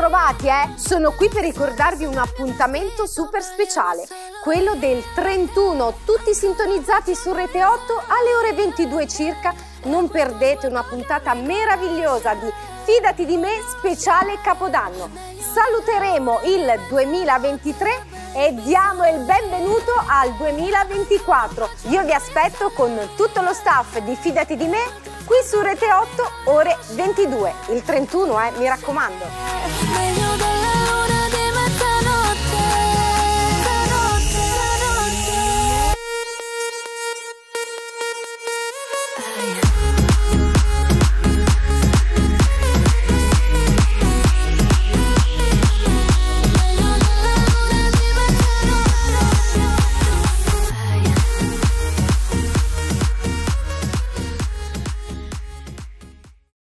Amici, ben trovati, eh! Sono qui per ricordarvi un appuntamento super speciale, quello del 31, tutti sintonizzati su Rete 8 alle ore 22 circa. Non perdete una puntata meravigliosa di Fidati di me speciale Capodanno. Saluteremo il 2023 e diamo il benvenuto al 2024. Io vi aspetto con tutto lo staff di Fidati di me qui su Rete 8 ore 22, il 31 eh, mi raccomando. Meglio della luna di mezzanotte.